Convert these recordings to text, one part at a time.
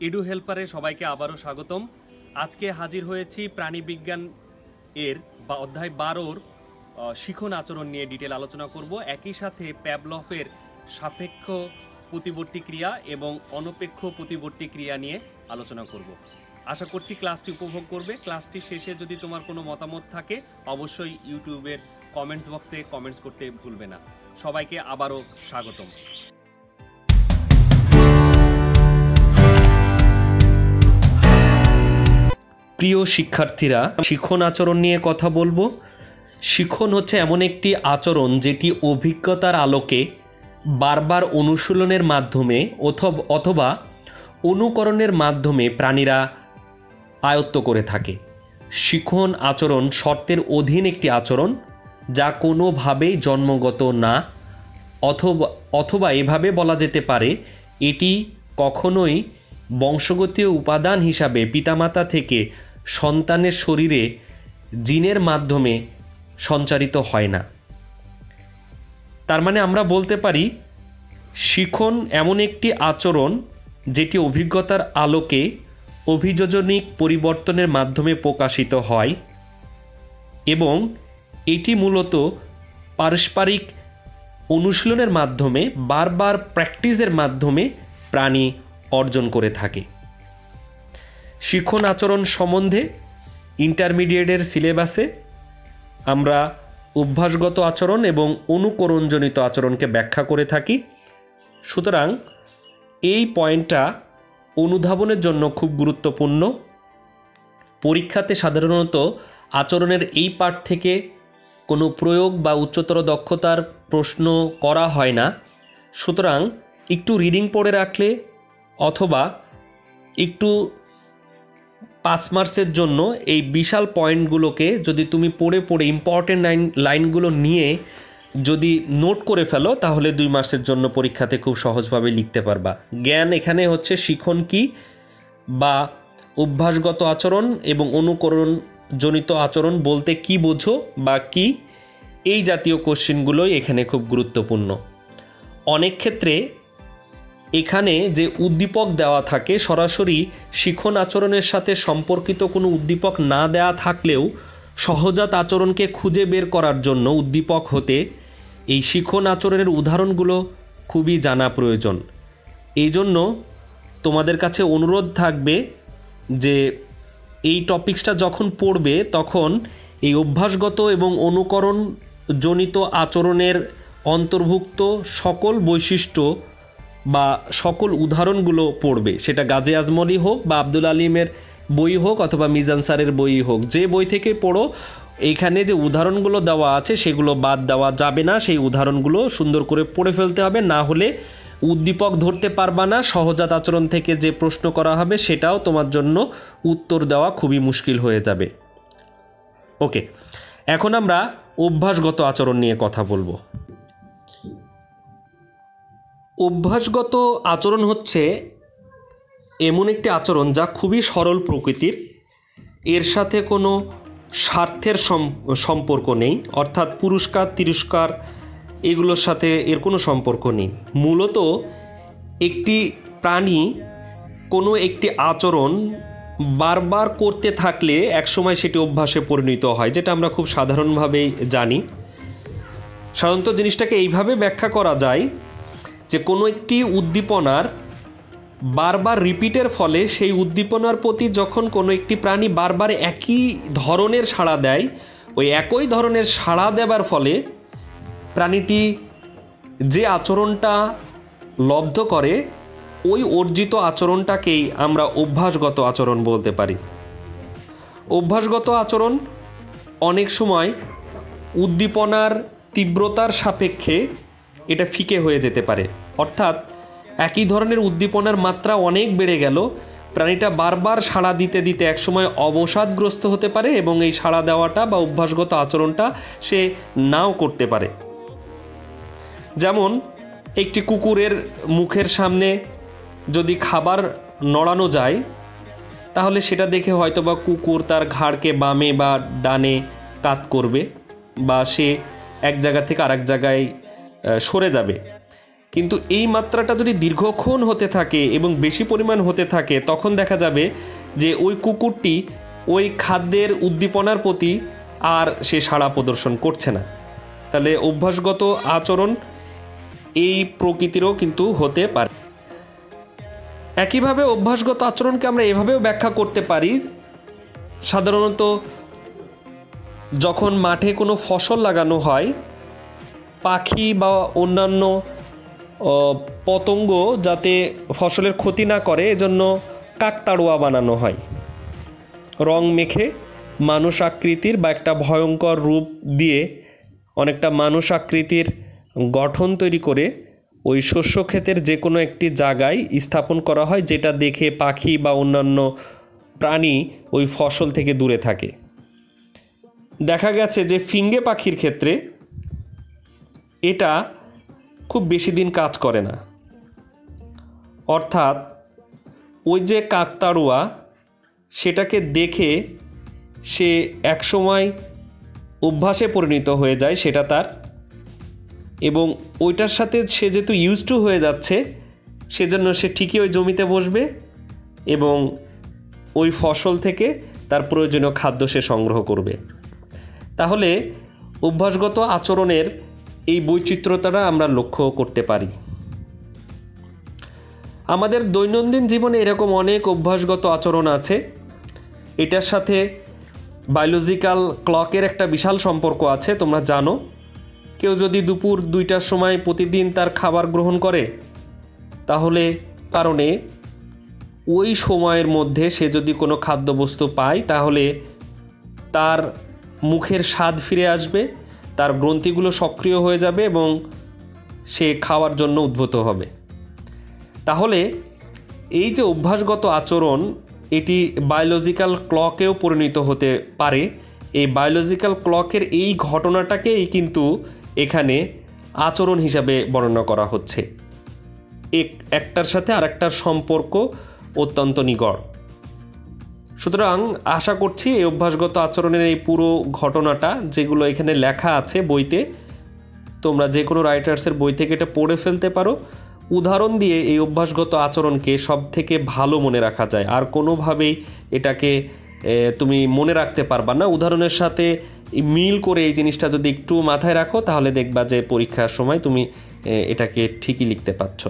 Edu হেল্পারে সবাইকে আবারও স্বাগতম। আজকে হাজির হয়েছি প্রাণীবিজ্ঞান এর বা অধ্যায় বারোর শিখন আচরণ নিয়ে ডিটেল আলোচনা করব। একই সাথে প্যাবলফের সাপেক্ষ প্রতিবর্তী ক্রিয়া এবং অনপেক্ষ প্রতিবর্তী ক্রিয়া নিয়ে আলোচনা করব। আশা করছি ক্লাসটি উপভোগ করবে। ক্লাসটি শেষে যদি তোমার কোনো মতামত থাকে, অবশ্যই ইউটিউবের কমেন্টস বক্সে কমেন্টস করতে ভুলবে না। সবাইকে আবারও স্বাগতম। প্রিয় শিক্ষার্থীরা, শিখন আচরণ নিয়ে কথা বলব। শিখন হচ্ছে এমন একটি আচরণ যেটি অভিজ্ঞতার আলোকে বারবার অনুশীলনের মাধ্যমে অথব- অনুকরণের মাধ্যমে প্রাণীরা আয়ত্ত করে থাকে। শিখন আচরণ শর্তের অধীন একটি আচরণ যা কোনোভাবেই জন্মগত না, অথবা অথবা এভাবে বলা যেতে পারে, এটি কখনোই বংশগতীয় উপাদান হিসাবে পিতামাতা থেকে সন্তানের শরীরে জিনের মাধ্যমে সঞ্চারিত হয় না। তার মানে আমরা বলতে পারি, শিখন এমন একটি আচরণ যেটি অভিজ্ঞতার আলোকে অভিযোজনিক পরিবর্তনের মাধ্যমে প্রকাশিত হয় এবং এটি মূলত পারস্পরিক অনুশীলনের মাধ্যমে, বারবার প্র্যাকটিসের মাধ্যমে প্রাণী অর্জন করে থাকে। শিখন আচরণ সম্বন্ধে ইন্টারমিডিয়েটের সিলেবাসে আমরা অভ্যাসগত আচরণ এবং অনুকরণজনিত আচরণকে ব্যাখ্যা করে থাকি। সুতরাং এই পয়েন্টটা অনুধাবনের জন্য খুব গুরুত্বপূর্ণ। পরীক্ষাতে সাধারণত আচরণের এই পাঠ থেকে কোনো প্রয়োগ বা উচ্চতর দক্ষতার প্রশ্ন করা হয় না। সুতরাং একটু রিডিং পড়ে রাখলে অথবা একটু পাস মার্কসের জন্য এই বিশাল পয়েন্টগুলোকে যদি তুমি পড়ে পড়ে ইম্পর্টেন্ট লাইন লাইনগুলো নিয়ে যদি নোট করে ফেলো, তাহলে দুই মাসের জন্য পরীক্ষাতে খুব সহজভাবে লিখতে পারবা। জ্ঞান এখানে হচ্ছে শিখন কি বা অভ্যাসগত আচরণ এবং অনুকরণ জনিত আচরণ বলতে কি বোঝো বা কি, এই জাতীয় কোশ্চেনগুলোই এখানে খুব গুরুত্বপূর্ণ। অনেক ক্ষেত্রে এখানে যে উদ্দীপক দেওয়া থাকে, সরাসরি শিখন আচরণের সাথে সম্পর্কিত কোনো উদ্দীপক না দেওয়া থাকলেও সহজাত আচরণকে খুঁজে বের করার জন্য উদ্দীপক হতে এই শিখন আচরণের উদাহরণগুলো খুবই জানা প্রয়োজন। এই জন্য তোমাদের কাছে অনুরোধ থাকবে যে এই টপিক্সটা যখন পড়বে, তখন এই অভ্যাসগত এবং অনুকরণ জনিত আচরণের অন্তর্ভুক্ত সকল বৈশিষ্ট্য বা সকল উদাহরণগুলো পড়বে। সেটা গাজী আজমলি হোক বা আব্দুল আলিমের বই হোক অথবা মিজান স্যারের বই হোক, যে বই থেকে পড়ো, এইখানে যে উদাহরণগুলো দেওয়া আছে, সেগুলো বাদ দেওয়া যাবে না। সেই উদাহরণগুলো সুন্দর করে পড়ে ফেলতে হবে। না হলে উদ্দীপক ধরতে পারবা না। সহজাত আচরণ থেকে যে প্রশ্ন করা হবে, সেটাও তোমার জন্য উত্তর দেওয়া খুবই মুশকিল হয়ে যাবে। ওকে, এখন আমরা অভ্যাসগত আচরণ নিয়ে কথা বলব। অভ্যাসগত আচরণ হচ্ছে এমন একটি আচরণ যা খুবই সরল প্রকৃতির। এর সাথে কোনো স্বার্থের সম্পর্ক নেই, অর্থাৎ পুরস্কার, তিরস্কার এগুলোর সাথে এর কোনো সম্পর্ক নেই। মূলত একটি প্রাণী কোনো একটি আচরণ বারবার করতে থাকলে একসময় সেটি অভ্যাসে পরিণত হয়, যেটা আমরা খুব সাধারণভাবেই জানি। সাধারণত জিনিসটাকে এইভাবে ব্যাখ্যা করা যায় যে কোনো একটি উদ্দীপনার বারবার রিপিটের ফলে সেই উদ্দীপনার প্রতি যখন কোনো একটি প্রাণী বারবার একই ধরনের সাড়া দেয়, ওই একই ধরনের সাড়া দেবার ফলে প্রাণীটি যে আচরণটা লব্ধ করে, ওই অর্জিত আচরণটাকেই আমরা অভ্যাসগত আচরণ বলতে পারি। অভ্যাসগত আচরণ অনেক সময় উদ্দীপনার তীব্রতার সাপেক্ষে এটা ফিকে হয়ে যেতে পারে। অর্থাৎ একই ধরনের উদ্দীপনার মাত্রা অনেক বেড়ে গেল। প্রাণীটা বারবার সাড়া দিতে দিতে একসময় অবসাদগ্রস্ত হতে পারে এবং এই সাড়া দেওয়াটা বা অভ্যাসগত আচরণটা সে নাও করতে পারে। যেমন, একটি কুকুরের মুখের সামনে যদি খাবার নড়ানো যায়, তাহলে সেটা দেখে হয়তো বা কুকুর তার ঘাড়কে বামে বা ডানে কাত করবে বা সে এক জায়গা থেকে আরেক জায়গায় সরে যাবে। কিন্তু এই মাত্রাটা যদি দীর্ঘক্ষণ হতে থাকে এবং বেশি পরিমাণ হতে থাকে, তখন দেখা যাবে যে ওই কুকুরটি ওই খাদ্যের উদ্দীপনার প্রতি আর সে সাড়া প্রদর্শন করছে না। তাহলে অভ্যাসগত আচরণ এই প্রকৃতিরও কিন্তু হতে পারে। একইভাবে অভ্যাসগত আচরণকে আমরা এভাবেও ব্যাখ্যা করতে পারি, সাধারণত যখন মাঠে কোনো ফসল লাগানো হয় পাখি বা অন্যান্য পতঙ্গ যাতে ফসলের ক্ষতি না করে, এজন্য কাকতাড়ুয়া বানানো হয়। রং মেখে মানুষ আকৃতির বা একটা ভয়ঙ্কর রূপ দিয়ে অনেকটা মানুষ আকৃতির গঠন তৈরি করে ওই শস্য ক্ষেতের যে কোনো একটি জায়গায় স্থাপন করা হয়, যেটা দেখে পাখি বা অন্যান্য প্রাণী ওই ফসল থেকে দূরে থাকে। দেখা গেছে যে ফিঙ্গে পাখির ক্ষেত্রে এটা খুব বেশি দিন কাজ করে না। অর্থাৎ ওই যে কাকতাড়ুয়া, সেটাকে দেখে সে একসময় অভ্যাসে পরিণত হয়ে যায় সেটা তার। এবং ওইটার সাথে সে যেহেতু ইউজ টু হয়ে যাচ্ছে, সেজন্য সে ঠিকই ওই জমিতে বসবে এবং ওই ফসল থেকে তার প্রয়োজনীয় খাদ্য সে সংগ্রহ করবে। তাহলে অভ্যাসগত আচরণের এই বৈচিত্র্যতাটা আমরা লক্ষ্য করতে পারি। আমাদের দৈনন্দিন জীবনে এরকম অনেক অভ্যাসগত আচরণ আছে। এটার সাথে বায়োলজিক্যাল ক্লকের একটা বিশাল সম্পর্ক আছে, তোমরা জানো। কেউ যদি দুপুর দুইটার সময় প্রতিদিন তার খাবার গ্রহণ করে, তাহলে কারণে ওই সময়ের মধ্যে সে যদি কোনো খাদ্যবস্তু পায়, তাহলে তার মুখের স্বাদ ফিরে আসবে তার গ্রন্থিগুলো সক্রিয় হয়ে যাবে এবং সে খাওয়ার জন্য উদ্ভূত হবে। তাহলে এই যে অভ্যাসগত আচরণ, এটি বায়োলজিক্যাল ক্লকেও পরিণত হতে পারে। এই বায়োলজিক্যাল ক্লকের এই ঘটনাটাকেই কিন্তু এখানে আচরণ হিসাবে বর্ণনা করা হচ্ছে। এক, একটার সাথে আরেকটার সম্পর্ক অত্যন্ত নিগড়। সুতরাং আশা করছি এই অভ্যাসগত আচরণের এই পুরো ঘটনাটা যেগুলো এখানে লেখা আছে বইতে, তোমরা যে কোনো রাইটার্সের বই থেকে এটা পড়ে ফেলতে পারো। উদাহরণ দিয়ে এই অভ্যাসগত আচরণকে সব থেকে ভালো মনে রাখা যায়। আর কোনোভাবেই এটাকে তুমি মনে রাখতে পারবা না। উদাহরণের সাথে মিল করে এই জিনিসটা যদি একটু মাথায় রাখো, তাহলে দেখবা যে পরীক্ষার সময় তুমি এটাকে ঠিকই লিখতে পারছ।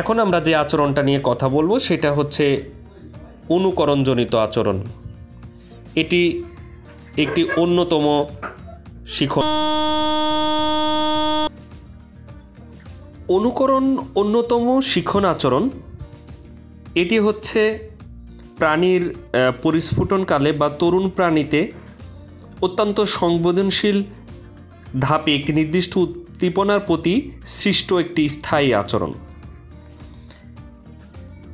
এখন আমরা যে আচরণটা নিয়ে কথা বলব, সেটা হচ্ছে অনুকরণজনিত আচরণ। এটি একটি অন্যতম শিখন অনুকরণ অন্যতম শিখন আচরণ। এটি হচ্ছে প্রাণীর পরিস্ফুটনকালে বা তরুণ প্রাণীতে অত্যন্ত সংবেদনশীল ধাপে একটি নির্দিষ্ট উদ্দীপনার প্রতি সৃষ্ট একটি স্থায়ী আচরণ।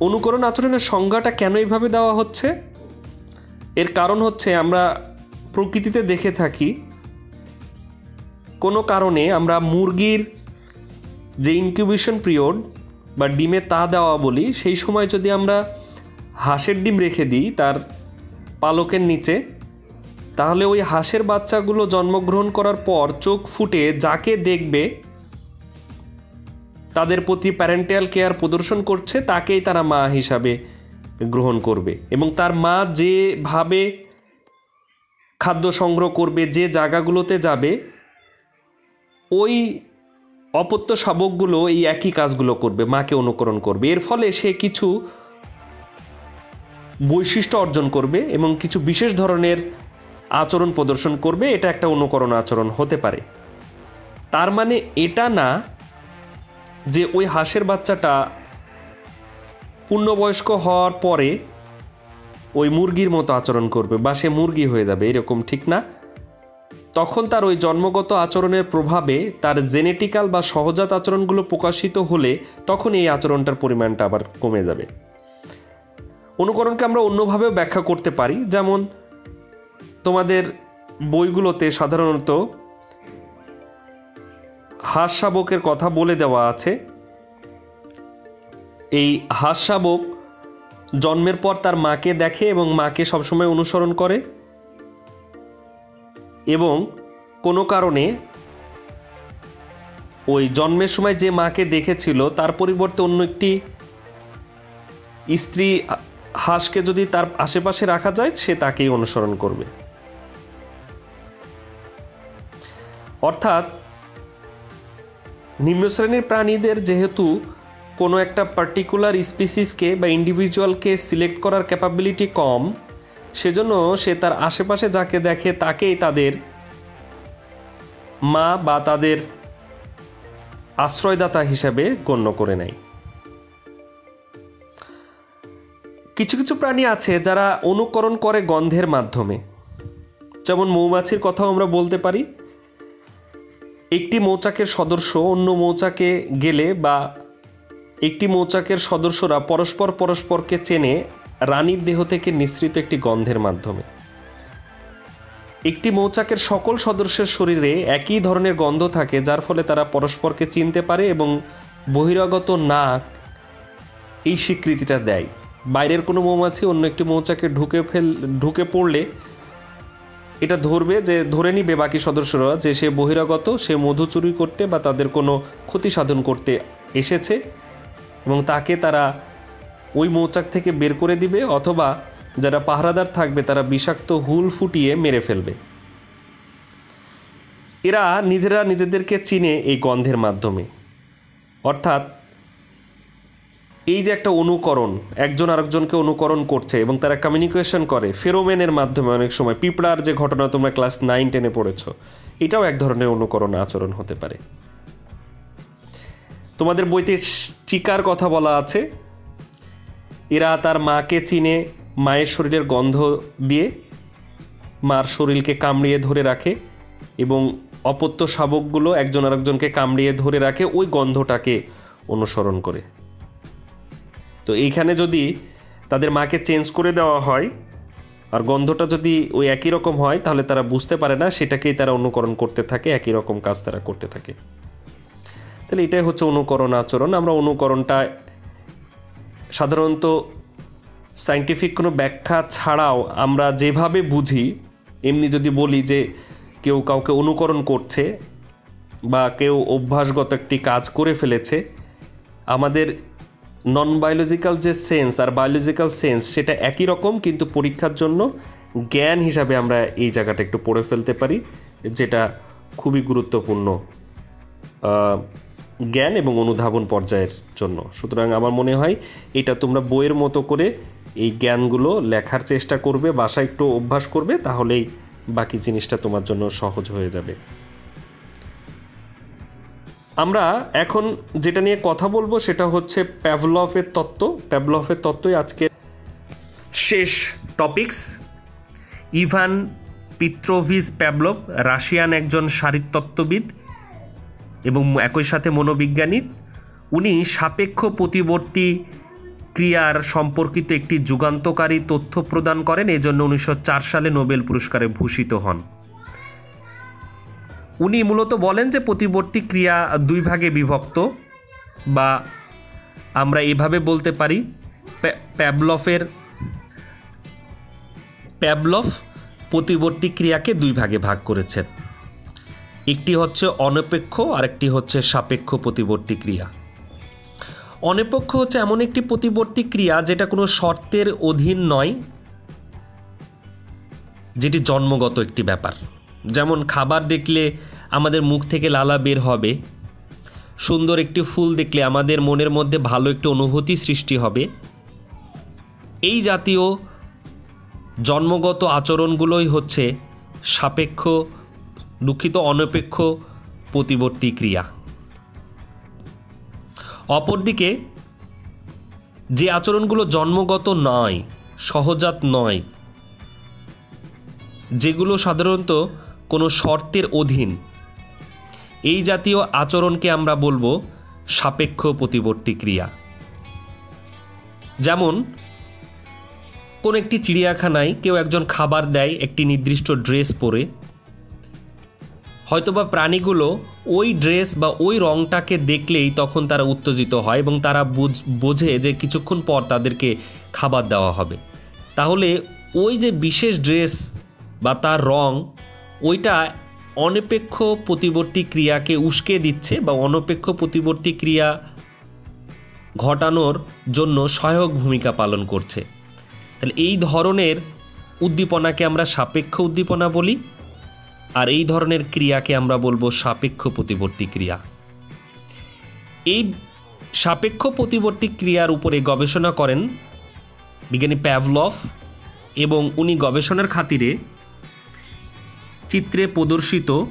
অনুকরণ আচরণের সংজ্ঞাটা কেন এইভাবে দেওয়া হচ্ছে? এর কারণ হচ্ছে আমরা প্রকৃতিতে দেখে থাকি, কোনো কারণে আমরা মুরগির যে ইনকিউবেশন পিরিয়ড বা ডিমে তা দেওয়া বলি, সেই সময় যদি আমরা হাঁসের ডিম রেখে দিই তার পালকের নিচে, তাহলে ওই হাঁসের বাচ্চাগুলো জন্মগ্রহণ করার পর চোখ ফুটে যাকে দেখবে তাদের প্রতি প্যারেন্টাল কেয়ার প্রদর্শন করছে, তাকেই তারা মা হিসাবে গ্রহণ করবে। এবং তার মা যেভাবে খাদ্য সংগ্রহ করবে, যে জায়গাগুলোতে যাবে, ওই অপত্য শাবকগুলো এই একই কাজগুলো করবে, মাকে অনুকরণ করবে। এর ফলে সে কিছু বৈশিষ্ট্য অর্জন করবে এবং কিছু বিশেষ ধরনের আচরণ প্রদর্শন করবে। এটা একটা অনুকরণ আচরণ হতে পারে। তার মানে এটা না যে ওই হাঁসের বাচ্চাটা পূর্ণবয়স্ক হওয়ার পরে ওই মুরগির মতো আচরণ করবে, বা সে মুরগি হয়ে যাবে, এরকম ঠিক না? তখন তার ওই জন্মগত আচরণের প্রভাবে তার জেনেটিক্যাল বা সহজাত আচরণগুলো প্রকাশিত হলে তখন এই আচরণটার পরিমাণটা আবার কমে যাবে। অনুকরণকে আমরা অন্যভাবেও ব্যাখ্যা করতে পারি। যেমন তোমাদের বইগুলোতে সাধারণত হাঁস শাবকের কথা বলে দেওয়া আছে। এই হাঁস শাবক জন্মের পর তার মাকে দেখে এবং মাকে সবসময় অনুসরণ করে এবং কোনো কারণে ওই জন্মের সময় যে মাকে দেখেছিল, তার পরিবর্তে অন্য একটি স্ত্রী হাঁসকে যদি তার আশেপাশে রাখা যায়, সে তাকেই অনুসরণ করবে। অর্থাৎ নিম্ন শ্রেণির প্রাণীদের যেহেতু কোনো একটা পার্টিকুলার স্পিসিসকে বা ইন্ডিভিজুয়ালকে সিলেক্ট করার ক্যাপাবিলিটি কম, সেজন্য সে তার আশেপাশে যাকে দেখে তাকেই তাদের মা বা তাদের আশ্রয়দাতা হিসাবে গণ্য করে নেয়। কিছু কিছু প্রাণী আছে যারা অনুকরণ করে গন্ধের মাধ্যমে। যেমন মৌমাছির কথাও আমরা বলতে পারি। একটি মৌচাকের সদস্য অন্য মৌচাকে গেলে বা একটি মৌচাকের সদস্যরা পরস্পর পরস্পরকে চেনে রানীর দেহ থেকে নিঃসৃত একটি গন্ধের মাধ্যমে। একটি মৌচাকের সকল সদস্যের শরীরে একই ধরনের গন্ধ থাকে, যার ফলে তারা পরস্পরকে চিনতে পারে এবং বহিরাগত নাক এই স্বীকৃতিটা দেয়। বাইরের কোনো মৌমাছি অন্য একটি মৌচাকে ঢুকে ফেল, ঢুকে পড়লে এটা ধরবে যে ধরে নিবে বাকি সদস্যরা যে সে বহিরাগত, সে মধু চুরি করতে বা তাদের কোনো ক্ষতি সাধন করতে এসেছে এবং তাকে তারা ওই মৌচাক থেকে বের করে দিবে অথবা যারা পাহারাদার থাকবে তারা বিষাক্ত হুল ফুটিয়ে মেরে ফেলবে। এরা নিজেরা নিজেদেরকে চিনে এই গন্ধের মাধ্যমে। অর্থাৎ এই যে একটা অনুকরণ, একজন আরেকজনকে অনুকরণ করছে এবং তারা কমিউনিকেশন করে ফেরোমেনের মাধ্যমে অনেক সময় পিঁপড়ার যে ঘটনা তোমরা ক্লাস নাইন টেনে পড়েছো, এটাও এক ধরনের অনুকরণ আচরণ হতে পারে। তোমাদের বইতে চিকার কথা বলা আছে। এরা তার মাকে চিনে, মায়ের শরীরের গন্ধ দিয়ে মার শরীরকে কামড়িয়ে ধরে রাখে এবং অপত্য শাবকগুলো একজন আরেকজনকে কামড়িয়ে ধরে রাখে, ওই গন্ধটাকে অনুসরণ করে। তো এইখানে যদি তাদের মাকে চেঞ্জ করে দেওয়া হয়, আর গন্ধটা যদি ওই একই রকম হয়, তাহলে তারা বুঝতে পারে না, সেটাকেই তারা অনুকরণ করতে থাকে, একই রকম কাজ তারা করতে থাকে। তাহলে এটাই হচ্ছে অনুকরণ আচরণ। আমরা অনুকরণটা সাধারণত সাইন্টিফিক কোনো ব্যাখ্যা ছাড়াও আমরা যেভাবে বুঝি, এমনি যদি বলি যে কেউ কাউকে অনুকরণ করছে বা কেউ অভ্যাসগত একটি কাজ করে ফেলেছে, আমাদের নন বায়োলজিক্যাল যে সেন্স আর বায়োলজিক্যাল সেন্স সেটা একই রকম, কিন্তু পরীক্ষার জন্য জ্ঞান হিসাবে আমরা এই জায়গাটা একটু পড়ে ফেলতে পারি, যেটা খুবই গুরুত্বপূর্ণ জ্ঞান এবং অনুধাবন পর্যায়ের জন্য। সুতরাং আমার মনে হয় এটা তোমরা বইয়ের মতো করে এই জ্ঞানগুলো লেখার চেষ্টা করবে, বাসায় একটু অভ্যাস করবে, তাহলেই বাকি জিনিসটা তোমার জন্য সহজ হয়ে যাবে। আমরা এখন যেটা নিয়ে কথা বলব সেটা হচ্ছে প্যাভলফের তত্ত্ব। প্যাভলফের তত্ত্বই আজকে শেষ topics Ivan Petrovich Pavlov Russian একজন শারীরতত্ত্ববিদ এবং একই সাথে মনোবিজ্ঞানী। উনি সাপেক্ষ প্রতিবর্তী ক্রিয়ার সম্পর্কিত একটি যুগান্তকারী তথ্য প্রদান করেন, এজন্য উনিশশো চার সালে নোবেল পুরস্কারে ভূষিত হন। উনি মূলত বলেন যে প্রতিবর্তী ক্রিয়া দুই ভাগে বিভক্ত বা আমরা এভাবে বলতে পারি প্যাবলফের, প্যাবলফ প্রতিবর্তী ক্রিয়াকে দুই ভাগে ভাগ করেছেন একটি হচ্ছে অনপেক্ষ, আরেকটি হচ্ছে সাপেক্ষ প্রতিবর্তী ক্রিয়া। অনপেক্ষ হচ্ছে এমন একটি প্রতিবর্তী ক্রিয়া যেটা কোনো শর্তের অধীন নয়, যেটি জন্মগত একটি ব্যাপার। যেমন খাবার দেখলে আমাদের মুখ থেকে লালা বের হবে, সুন্দর একটি ফুল দেখলে আমাদের মনের মধ্যে ভালো একটি অনুভূতি সৃষ্টি হবে। এই জাতীয় জন্মগত আচরণগুলোই হচ্ছে সাপেক্ষ, দুঃখিত, অনপেক্ষ প্রতিবর্তী ক্রিয়া। অপরদিকে, যে আচরণগুলো জন্মগত নয়, সহজাত নয়, যেগুলো সাধারণত কোনো শর্তের অধীন। এই জাতীয় আচরণকে আমরা বলব সাপেক্ষ প্রতিবর্তী ক্রিয়া। যেমন, কোন একটি চিড়িয়াখানায় কেউ একজন খাবার দেয়, একটি নির্দিষ্ট ড্রেস পরে। হয়তোবা প্রাণীগুলো ওই ড্রেস বা ওই রংটাকে দেখলেই তখন তারা উত্তেজিত হয় এবং তারা বোঝে যে কিছুক্ষণ পর তাদেরকে খাবার দেওয়া হবে। তাহলে ওই যে বিশেষ ড্রেস বা তার রং ওইটা অনপেক্ষ প্রতিবর্তী ক্রিয়াকে উস্কে দিচ্ছে বা অনপেক্ষ প্রতিবর্তী ক্রিয়া ঘটানোর জন্য সহায়ক ভূমিকা পালন করছে। তাহলে এই ধরনের উদ্দীপনাকে আমরা সাপেক্ষ উদ্দীপনা বলি আর এই ধরনের ক্রিয়াকে আমরা বলব সাপেক্ষ প্রতিবর্তী ক্রিয়া। এই সাপেক্ষ প্রতিবর্তী ক্রিয়ার উপরে গবেষণা করেন বিজ্ঞানী প্যাভলভ এবং উনি গবেষণার খাতিরে চিত্রে প্রদর্শিত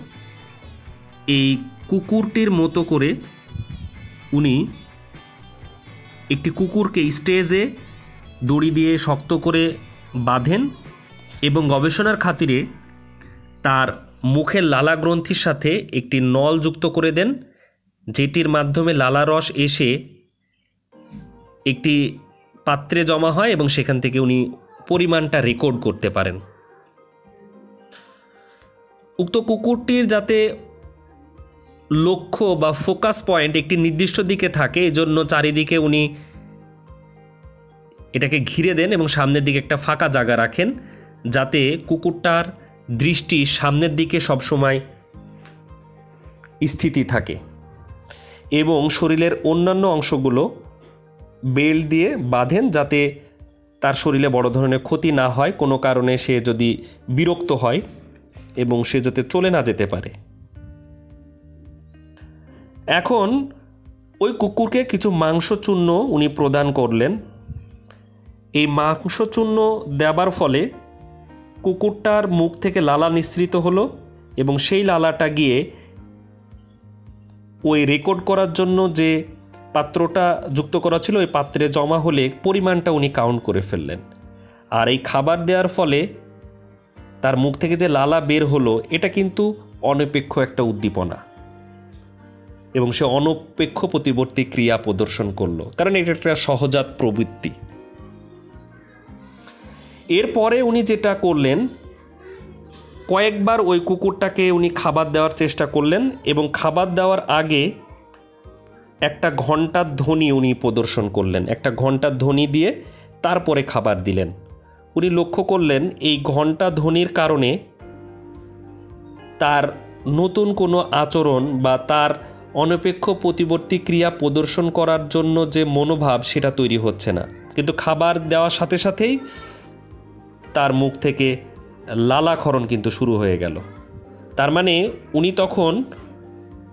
এই কুকুরটির মতো করে উনি একটি কুকুরকে স্টেজে দড়ি দিয়ে শক্ত করে বাঁধেন এবং গবেষণার খাতিরে তার মুখের লালা গ্রন্থির সাথে একটি নল যুক্ত করে দেন, যেটির মাধ্যমে লালা রস এসে একটি পাত্রে জমা হয় এবং সেখান থেকে উনি পরিমাণটা রেকর্ড করতে পারেন। উক্ত কুকুরটির যাতে লক্ষ্য বা ফোকাস পয়েন্ট একটি নির্দিষ্ট দিকে থাকে, এজন্য চারিদিকে উনি এটাকে ঘিরে দেন এবং সামনের দিকে একটা ফাঁকা জায়গা রাখেন, যাতে কুকুরটার দৃষ্টি সামনের দিকে সবসময় স্থিতি থাকে এবং শরীরের অন্যান্য অংশগুলো বেল্ট দিয়ে বাঁধেন যাতে তার শরীরে বড় ধরনের ক্ষতি না হয়। কোনো কারণে সে যদি বিরক্ত হয় এবং সে যাতে চলে না যেতে পারে। এখন ওই কুকুরকে কিছু মাংস চূর্ণ উনি প্রদান করলেন। এই মাংস চূর্ণ দেবার ফলে কুকুরটার মুখ থেকে লালা নিঃসৃত হলো এবং সেই লালাটা গিয়ে ওই রেকর্ড করার জন্য যে পাত্রটা যুক্ত করা ছিল, ওই পাত্রে জমা হলে পরিমাণটা উনি কাউন্ট করে ফেললেন। আর এই খাবার দেওয়ার ফলে তার মুখ থেকে যে লালা বের হলো, এটা কিন্তু অনপেক্ষ একটা উদ্দীপনা। এবং সে অনপেক্ষ প্রতিবর্তী ক্রিয়া প্রদর্শন করল। কারণ এটা একটা সহজাত প্রবৃত্তি। এরপরে উনি যেটা করলেন, কয়েকবার ওই কুকুরটাকে উনি খাবার দেওয়ার চেষ্টা করলেন এবং খাবার দেওয়ার আগে একটা ঘণ্টার ধ্বনি উনি প্রদর্শন করলেন। একটা ঘণ্টার ধ্বনি দিয়ে তারপরে খাবার দিলেন। উনি লক্ষ্য করলেন এই ঘণ্টা ধ্বনির কারণে তার নতুন কোনো আচরণ বা তার অনপেক্ষ প্রতিবর্তী ক্রিয়া প্রদর্শন করার জন্য যে মনোভাব সেটা তৈরি হচ্ছে না। কিন্তু খাবার দেওয়ার সাথে সাথেই তার মুখ থেকে লালাক্ষরণ কিন্তু শুরু হয়ে গেল। তার মানে উনি তখন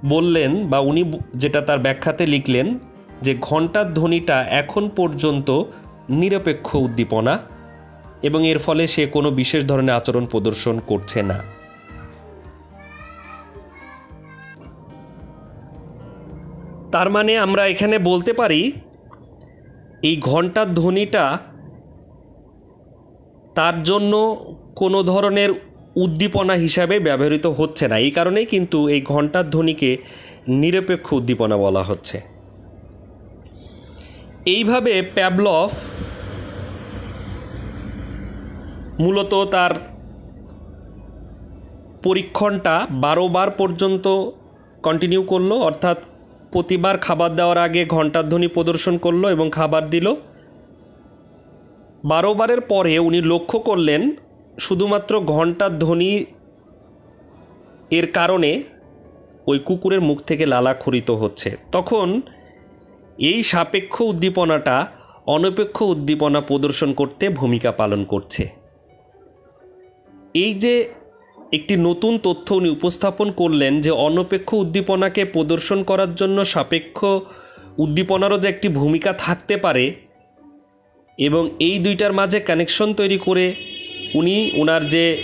বললেন বা উনি যেটা তার ব্যাখ্যাতে লিখলেন যে ঘণ্টার ধ্বনিটা এখন পর্যন্ত নিরপেক্ষ উদ্দীপনা এবং এর ফলে সে কোনো বিশেষ ধরনের আচরণ প্রদর্শন করছে না। তার মানে আমরা এখানে বলতে পারি, এই ঘণ্টার ধ্বনিটা তার জন্য কোনো ধরনের উদ্দীপনা হিসাবে ব্যবহৃত হচ্ছে না। এই কারণেই কিন্তু এই ঘণ্টার ধ্বনিকে নিরপেক্ষ উদ্দীপনা বলা হচ্ছে। এইভাবে প্যাবলফ মূলত তার পরীক্ষণটা বারো বার পর্যন্ত কন্টিনিউ করল, অর্থাৎ প্রতিবার খাবার দেওয়ার আগে ঘণ্টার ধ্বনি প্রদর্শন করল এবং খাবার দিল। বারো বারের পরে উনি লক্ষ্য করলেন, শুধুমাত্র ঘণ্টার ধ্বনি এর কারণে ওই কুকুরের মুখ থেকে লালা খরিত হচ্ছে। তখন এই সাপেক্ষ উদ্দীপনাটা, অনপেক্ষ উদ্দীপনা প্রদর্শন করতে ভূমিকা পালন করছে। এই যে একটি নতুন তথ্য উনি উপস্থাপন করলেন যে অনপেক্ষ উদ্দীপনাকে প্রদর্শন করার জন্য সাপেক্ষ উদ্দীপনারও যে একটি ভূমিকা থাকতে পারে এবং এই দুইটার মাঝে কানেকশন তৈরি করে উনি ওনার যে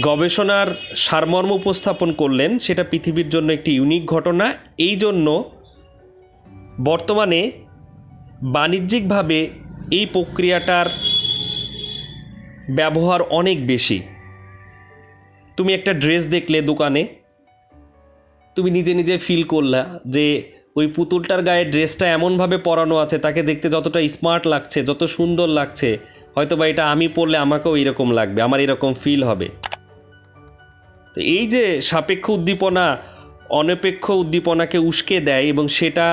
গবেষণার সারমর্ম উপস্থাপন করলেন, সেটা পৃথিবীর জন্য একটি ইউনিক ঘটনা। এই জন্য বর্তমানে বাণিজ্যিকভাবে এই প্রক্রিয়াটার ব্যবহার অনেক বেশি। তুমি একটা ড্রেস দেখলে দোকানে, তুমি নিজে নিজে ফিল করলা যে ওই পুতুলটার গায়ে ড্রেসটা এমনভাবে পরানো আছে, তাকে দেখতে যতটা স্মার্ট লাগছে, যত সুন্দর লাগছে হয়তো বা এটা আমি পরলে আমাকেও এরকম লাগবে, আমার এরকম ফিল হবে। তো এই যে সাপেক্ষ উদ্দীপনা, অনপেক্ষ উদ্দীপনাকে উস্কে দেয় এবং সেটা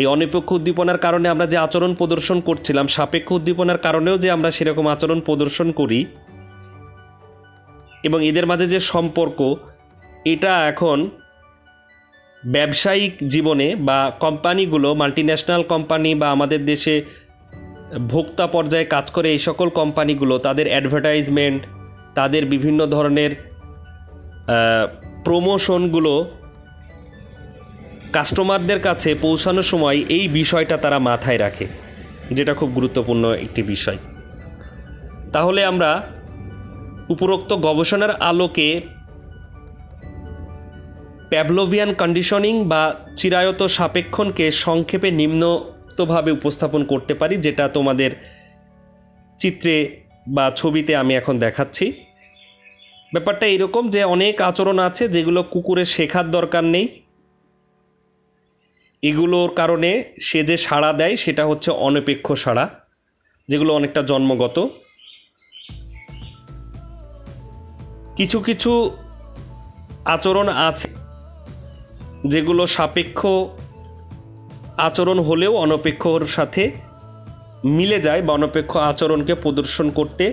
এই অনিপেক্ষ উদ্দীপনার কারণে আমরা যে আচরণ প্রদর্শন করছিলাম, সাপেক্ষ উদ্দীপনার কারণেও যে আমরা সেরকম আচরণ প্রদর্শন করি এবং এদের মাঝে যে সম্পর্ক, এটা এখন ব্যবসায়িক জীবনে বা কোম্পানিগুলো মাল্টিন্যাশনাল কোম্পানি বা আমাদের দেশে ভোক্তা পর্যায়ে কাজ করে এই সকল কোম্পানিগুলো, তাদের অ্যাডভার্টাইজমেন্ট তাদের বিভিন্ন ধরনের প্রমোশনগুলো কাস্টমারদের কাছে পৌঁছানোর সময় এই বিষয়টা তারা মাথায় রাখে, যেটা খুব গুরুত্বপূর্ণ একটি বিষয়। তাহলে আমরা উপরোক্ত গবেষণার আলোকে প্যাভলোভিয়ান কন্ডিশনিং বা চিরায়ত সাপেক্ষণকে সংক্ষেপে নিম্নতভাবে উপস্থাপন করতে পারি, যেটা তোমাদের চিত্রে বা ছবিতে আমি এখন দেখাচ্ছি। ব্যাপারটা এরকম যে অনেক আচরণ আছে যেগুলো কুকুরের শেখার দরকার নেই। এগুলোর কারণে সে যে সাড়া দেয় সেটা হচ্ছে অনপেক্ষ সাড়া, যেগুলো অনেকটা জন্মগত। কিছু কিছু আচরণ আছে যেগুলো সাপেক্ষ আচরণ হলেও অনপেক্ষর সাথে মিলে যায় বা অনপেক্ষ আচরণকে প্রদর্শন করতে।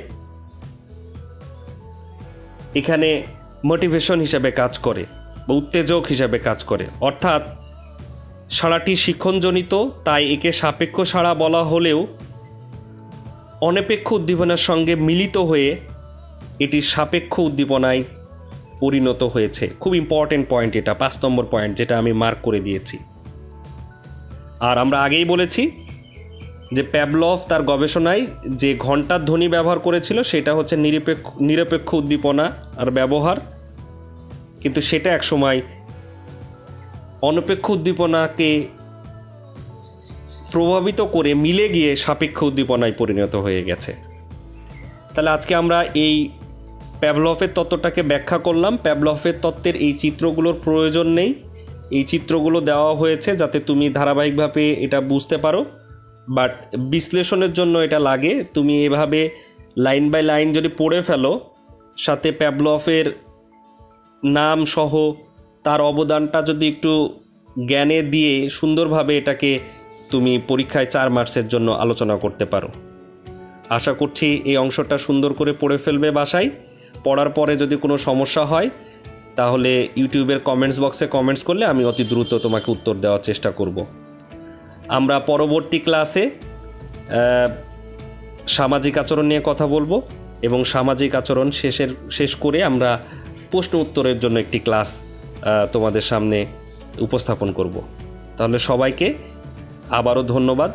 এখানে মোটিভেশন হিসাবে কাজ করে বা উত্তেজক হিসাবে কাজ করে। অর্থাৎ সাড়াটি শিক্ষণজনিত, তাই একে সাপেক্ষ সাড়া বলা হলেও অনপেক্ষ উদ্দীপনার সঙ্গে মিলিত হয়ে এটি সাপেক্ষ উদ্দীপনায় পরিণত হয়েছে। খুব ইম্পর্টেন্ট পয়েন্ট এটা, পাঁচ নম্বর পয়েন্ট যেটা আমি মার্ক করে দিয়েছি। আর আমরা আগেই বলেছি যে প্যাবলভ তার গবেষণায় যে ঘণ্টার ধ্বনি ব্যবহার করেছিল সেটা হচ্ছে নিরপেক্ষ নিরপেক্ষ উদ্দীপনা আর ব্যবহার। কিন্তু সেটা একসময় অনপেক্ষ উদ্দীপনাকে প্রভাবিত করে মিলে গিয়ে সাপেক্ষ উদ্দীপনায় পরিণত হয়ে গেছে। তাহলে আজকে আমরা এই প্যাভলফের তত্ত্বটাকে ব্যাখ্যা করলাম। প্যাভলফের তত্ত্বের এই চিত্রগুলোর প্রয়োজন নেই। এই চিত্রগুলো দেওয়া হয়েছে যাতে তুমি ধারাবাহিকভাবে এটা বুঝতে পারো। বাট বিশ্লেষণের জন্য এটা লাগে। তুমি এভাবে লাইন বাই লাইন যদি পড়ে ফেলো, সাথে প্যাভলফের নাম সহ তার অবদানটা যদি একটু জ্ঞানে দিয়ে সুন্দরভাবে এটাকে তুমি পরীক্ষায় চার মার্কসের জন্য আলোচনা করতে পারো। আশা করছি এই অংশটা সুন্দর করে পড়ে ফেলবে বাসায়। পড়ার পরে যদি কোনো সমস্যা হয়, তাহলে ইউটিউবের কমেন্টস বক্সে কমেন্টস করলে আমি অতি দ্রুত তোমাকে উত্তর দেওয়ার চেষ্টা করব। আমরা পরবর্তী ক্লাসে সামাজিক আচরণ নিয়ে কথা বলব এবং সামাজিক আচরণ শেষের, শেষ করে আমরা প্রশ্ন উত্তরের জন্য একটি ক্লাস তোমাদের সামনে উপস্থাপন করব। তাহলে সবাইকে আবারও ধন্যবাদ।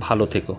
ভালো থেকো।